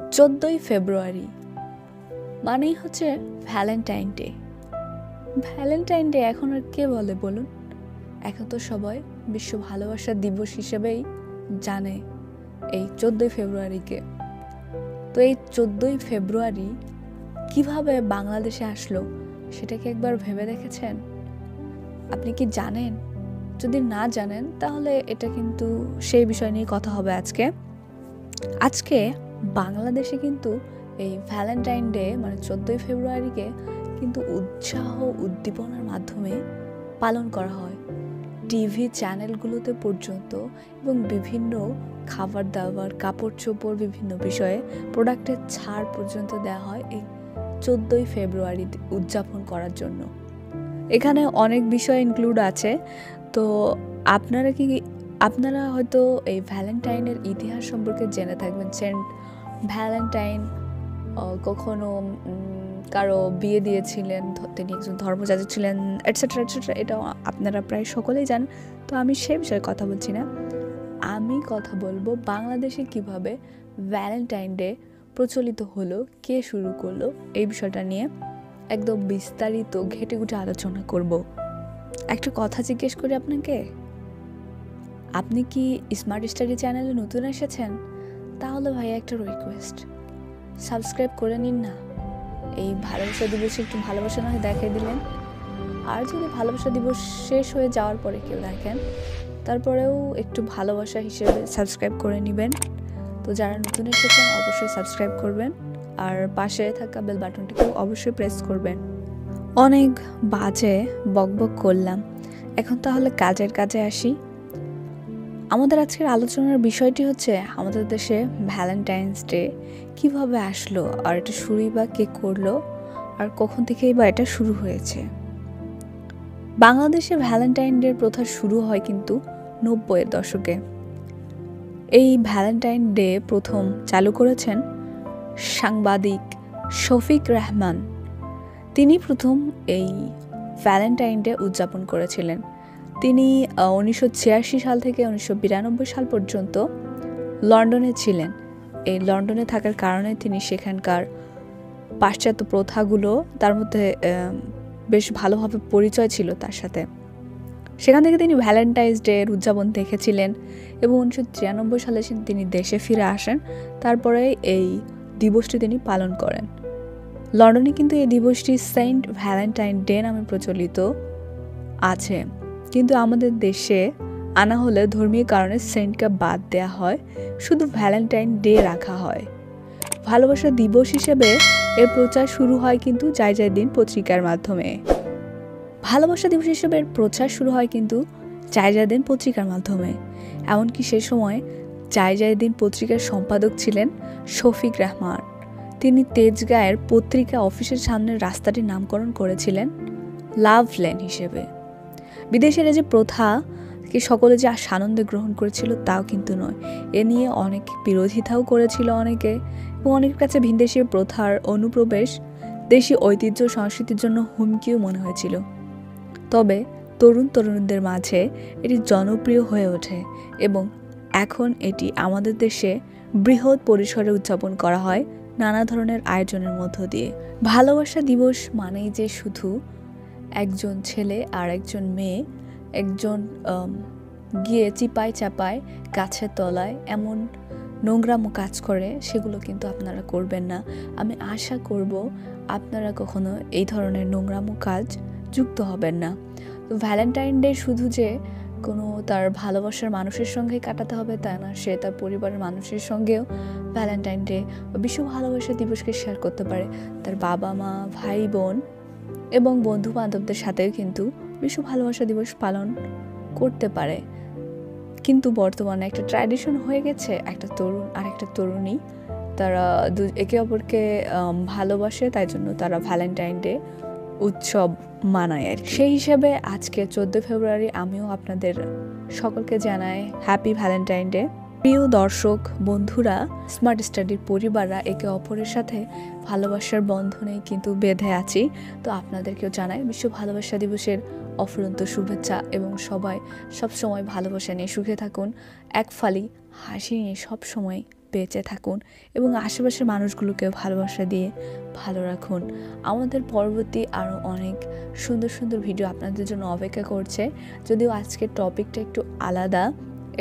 চোদ্দোই ফেব্রুয়ারি, মানেই হচ্ছে ভ্যালেন্টাইন ডে ভ্যালেন্টাইন ডে এখন আর কে বলে বলুন? এখন তো সবাই বিশ্ব ভালোবাসা দিবস হিসেবেই জানে এই চোদ্দোই ফেব্রুয়ারিকে। তো এই চোদ্দোই ফেব্রুয়ারি কীভাবে বাংলাদেশে আসলো সেটা কি একবার ভেবে দেখেছেন? আপনি কি জানেন? যদি না জানেন তাহলে এটা কিন্তু সেই বিষয় নিয়ে কথা হবে আজকে। আজকে বাংলাদেশে কিন্তু এই ভ্যালেন্টাইন ডে মানে চোদ্দোই ফেব্রুয়ারিকে কিন্তু উৎসাহ উদ্দীপনার মাধ্যমে পালন করা হয়। টিভি চ্যানেলগুলোতে পর্যন্ত এবং বিভিন্ন খাবার দাবার কাপড় চোপড় বিভিন্ন বিষয়ে প্রোডাক্টের ছাড় পর্যন্ত দেওয়া হয় এই চোদ্দোই ফেব্রুয়ারি উদযাপন করার জন্য। এখানে অনেক বিষয় ইনক্লুড আছে। তো আপনারা কি, আপনারা হয়তো এই ভ্যালেন্টাইনের ইতিহাস সম্পর্কে জেনে থাকবেন। সেন্ট ভ্যালেন্টাইন কখনো কারও বিয়ে দিয়েছিলেন তিনি একজন ধর্মযাজক ছিলেন এটসেট্রা এটসেট্রা এটাও আপনারা প্রায় সকলেই জানেন। তো আমি সে বিষয়ে কথা বলছি না। আমি কথা বলব বাংলাদেশে কীভাবে ভ্যালেন্টাইন ডে প্রচলিত হলো, কে শুরু করল, এই বিষয়টা নিয়ে একদম বিস্তারিত ঘেটে ঘুটে আলোচনা করব। একটা কথা জিজ্ঞেস করি আপনাকে? আপনি কি স্মার্ট স্টাডি চ্যানেলে নতুন এসেছেন? তাহলে ভাই একটা রিকোয়েস্ট সাবস্ক্রাইব করে নিন না। এই ভালোবাসা দিবসে একটু ভালোবাসা না দেখাই দিলেন। আর যদি ভালোবাসা দিবস শেষ হয়ে যাওয়ার পরে কেউ দেখেন, তারপরেও একটু ভালোবাসা হিসেবে সাবস্ক্রাইব করে নেবেন। তো যারা নতুন এসেছেন, অবশ্যই সাবস্ক্রাইব করবেন। আর পাশে থাকা বেল বাটনটিকেও অবশ্যই প্রেস করবেন। অনেক বাজে বকবক করলাম। এখন তাহলে কাজের কাজে আসি। আমাদের আজকের আলোচনার বিষয়টি হচ্ছে আমাদের দেশে ভ্যালেন্টাইন্স ডে কীভাবে আসলো? আর এটা শুরুই বা কে করল? আর কখন থেকেই বা এটা শুরু হয়েছে? বাংলাদেশে ভ্যালেন্টাইন ডের প্রথা শুরু হয় কিন্তু নব্বইয়ের দশকে। এই ভ্যালেন্টাইন ডে প্রথম চালু করেছেন সাংবাদিক শফিক রহমান। তিনি প্রথম এই ভ্যালেন্টাইন ডে উদযাপন করেছিলেন। তিনি উনিশশো ছিয়াশি সাল থেকে উনিশশো বিরানব্বই সাল পর্যন্ত লন্ডনে ছিলেন। এই লন্ডনে থাকার কারণে তিনি সেখানকার পাশ্চাত্য প্রথাগুলো, তার মধ্যে বেশ ভালোভাবে পরিচয় ছিল তার সাথে। সেখান থেকে তিনি ভ্যালেন্টাইন্স ডে উদযাপন দেখেছিলেন এবং উনিশশো তিরানব্বই সালে তিনি দেশে ফিরে আসেন। তারপরে এই দিবসটি তিনি পালন করেন। লন্ডনে কিন্তু এই দিবসটি সেন্ট ভ্যালেন্টাইন ডে নামে প্রচলিত আছে। কিন্তু আমাদের দেশে আনা হলে ধর্মীয় কারণে সেন্টকে বাদ দেয়া হয়, শুধু ভ্যালেন্টাইন ডে রাখা হয়। ভালোবাসা দিবস হিসেবে এর প্রচার শুরু হয় কিন্তু যাই যাই দিন পত্রিকার মাধ্যমে। ভালোবাসা দিবস হিসেবে এর প্রচার শুরু হয় কিন্তু যাই যাই দিন পত্রিকার মাধ্যমে। এমনকি সে সময় যাই যাই দিন পত্রিকার সম্পাদক ছিলেন শফিক রহমান। তিনি তেজগাঁয়ের পত্রিকা অফিসের সামনের রাস্তাটির নামকরণ করেছিলেন লাভ লেন হিসেবে। বিদেশের যে প্রথা, কে সকলে যে সানন্দে গ্রহণ করেছিল তাও কিন্তু নয়। এ নিয়ে অনেক বিরোধিতাও করেছিল অনেকে এবং অনেকের কাছে ভিনদেশীয় প্রথার অনুপ্রবেশ দেশি ঐতিহ্য সংস্কৃতির জন্য হুমকিও মনে হয়েছিল। তবে তরুণ তরুণীদের মাঝে এটি জনপ্রিয় হয়ে ওঠে এবং এখন এটি আমাদের দেশে বৃহৎ পরিসরে উদযাপন করা হয় নানা ধরনের আয়োজনের মধ্য দিয়ে। ভালোবাসা দিবস মানেই যে শুধু একজন ছেলে আর একজন মেয়ে, একজন গিয়ে চিপায় চাপায় গাছের তলায় এমন নোংরামো কাজ করে, সেগুলো কিন্তু আপনারা করবেন না। আমি আশা করব আপনারা কখনো এই ধরনের নোংরামো কাজ যুক্ত হবেন না। তো ভ্যালেন্টাইন ডে শুধু যে কোনো তার ভালোবাসার মানুষের সঙ্গে কাটাতে হবে তা না, সে তার পরিবারের মানুষের সঙ্গেও ভ্যালেন্টাইন ডে বিশ্ব ভালোবাসা দিবসকে শেয়ার করতে পারে। তার বাবা মা ভাই বোন এবং বন্ধু বান্ধবদের সাথেও কিন্তু বিশ্ব ভালোবাসা দিবস পালন করতে পারে। কিন্তু বর্তমানে একটা ট্র্যাডিশন হয়ে গেছে, একটা তরুণ আর একটা তরুণী। তারা দু, একে অপরকে ভালোবাসে, তাই জন্য তারা ভ্যালেন্টাইন ডে উৎসব মানায় আর সেই হিসেবে আজকে চোদ্দ ফেব্রুয়ারি আমিও আপনাদের সকলকে জানাই হ্যাপি ভ্যালেন্টাইন ডে প্রিয় দর্শক, বন্ধুরা স্মার্ট স্টাডির পরিবাররা একে অপরের সাথে ভালোবাসার বন্ধনে কিন্তু বেঁধে আছি। তো আপনাদেরকেও জানাই, বিশ্ব ভালোবাসা দিবসের অফুরন্ত শুভেচ্ছা এবং সবাই সব সময় ভালোবাসা নিয়ে সুখে থাকুন। এক ফালি হাসি নিয়ে সব সময় বেঁচে থাকুন এবং আশেপাশের মানুষগুলোকেও ভালোবাসা দিয়ে ভালো রাখুন। আমাদের পরবর্তী আরও অনেক সুন্দর সুন্দর ভিডিও আপনাদের জন্য অপেক্ষা করছে। যদিও আজকের টপিকটা একটু আলাদা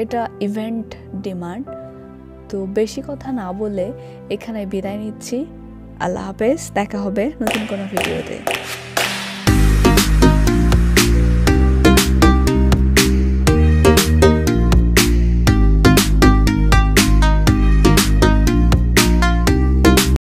এটা ইভেন্ট ডিমান্ড তো বেশি কথা না বলে এখানে বিদায় নিচ্ছি। আল্লাহ হাফেজ, দেখা হবে নতুন কোনো ভিডিওতে